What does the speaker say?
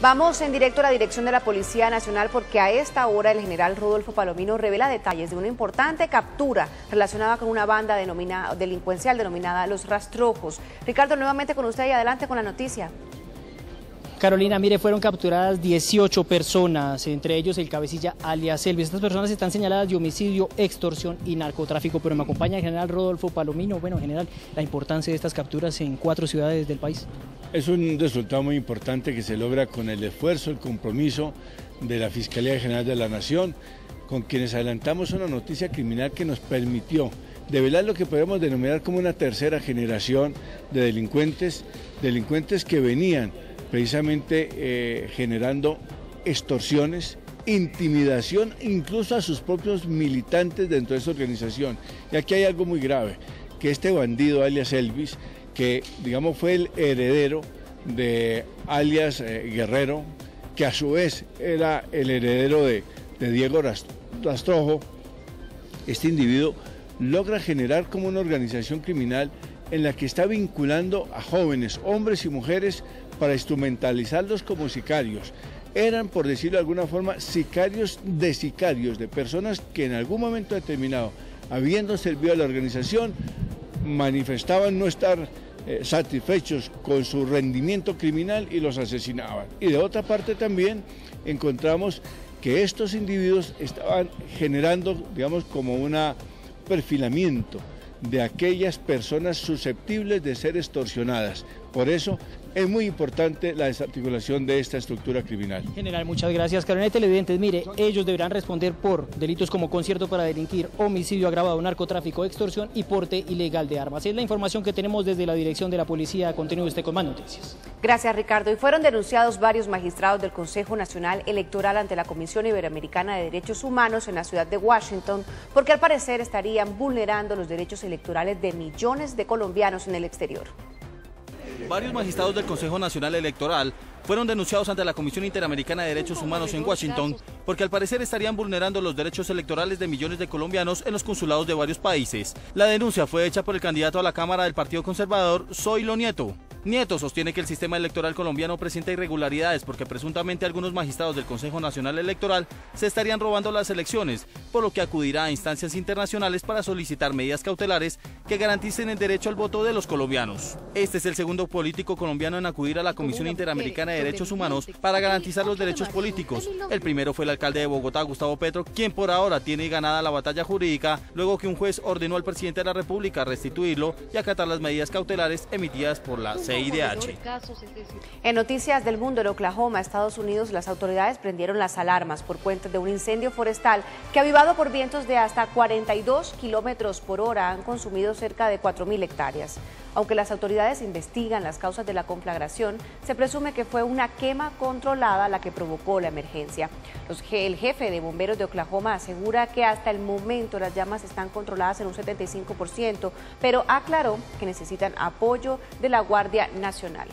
Vamos en directo a la dirección de la Policía Nacional porque a esta hora el general Rodolfo Palomino revela detalles de una importante captura relacionada con una banda delincuencial denominada Los Rastrojos. Ricardo, nuevamente con usted y adelante con la noticia. Carolina, mire, fueron capturadas 18 personas, entre ellos el cabecilla alias Elvis. Estas personas están señaladas de homicidio, extorsión y narcotráfico, pero me acompaña el general Rodolfo Palomino. Bueno, general, la importancia de estas capturas en cuatro ciudades del país. Es un resultado muy importante que se logra con el esfuerzo, el compromiso de la Fiscalía General de la Nación, con quienes adelantamos una noticia criminal que nos permitió develar lo que podemos denominar como una tercera generación de delincuentes, delincuentes que venían precisamente eh, generando extorsiones, intimidación incluso a sus propios militantes dentro de esa organización. Y aquí hay algo muy grave, que este bandido alias Elvis que digamos fue el heredero de alias eh, Guerrero, que a su vez era el heredero de, Diego Rastrojo, este individuo logra generar como una organización criminal en la que está vinculando a jóvenes, hombres y mujeres, para instrumentalizarlos como sicarios. Eran, por decirlo de alguna forma, sicarios de sicarios, de personas que en algún momento determinado, habiendo servido a la organización, manifestaban no estar eh, satisfechos con su rendimiento criminal y los asesinaban. Y de otra parte también encontramos que estos individuos estaban generando, digamos, como un perfilamiento de aquellas personas susceptibles de ser extorsionadas. Por eso es muy importante la desarticulación de esta estructura criminal. General, muchas gracias. Carolina Televidentes, mire, ellos deberán responder por delitos como concierto para delinquir, homicidio agravado, narcotráfico, extorsión y porte ilegal de armas. Es la información que tenemos desde la dirección de la policía. Continúe usted con más noticias. Gracias, Ricardo. Y fueron denunciados varios magistrados del Consejo Nacional Electoral ante la Comisión Iberoamericana de Derechos Humanos en la ciudad de Washington, porque al parecer estarían vulnerando los derechos electorales de millones de colombianos en el exterior. Varios magistrados del Consejo Nacional Electoral fueron denunciados ante la Comisión Interamericana de Derechos Humanos en Washington porque al parecer estarían vulnerando los derechos electorales de millones de colombianos en los consulados de varios países. La denuncia fue hecha por el candidato a la Cámara del Partido Conservador, Zoilo Nieto. Nieto sostiene que el sistema electoral colombiano presenta irregularidades porque presuntamente algunos magistrados del Consejo Nacional Electoral se estarían robando las elecciones, por lo que acudirá a instancias internacionales para solicitar medidas cautelares que garanticen el derecho al voto de los colombianos. Este es el segundo político colombiano en acudir a la Comisión Interamericana de Derechos Humanos para garantizar los derechos políticos. El primero fue el alcalde de Bogotá, Gustavo Petro, quien por ahora tiene ganada la batalla jurídica luego que un juez ordenó al presidente de la República restituirlo y acatar las medidas cautelares emitidas por la CIDH. En noticias del mundo en Oklahoma, Estados Unidos, las autoridades prendieron las alarmas por cuenta de un incendio forestal que avivado por vientos de hasta 42 kilómetros por hora han consumido cerca de 4.000 hectáreas. Aunque las autoridades investigan las causas de la conflagración, se presume que fue una quema controlada la que provocó la emergencia. el jefe de bomberos de Oklahoma asegura que hasta el momento las llamas están controladas en un 75%, pero aclaró que necesitan apoyo de la Guardia Nacional.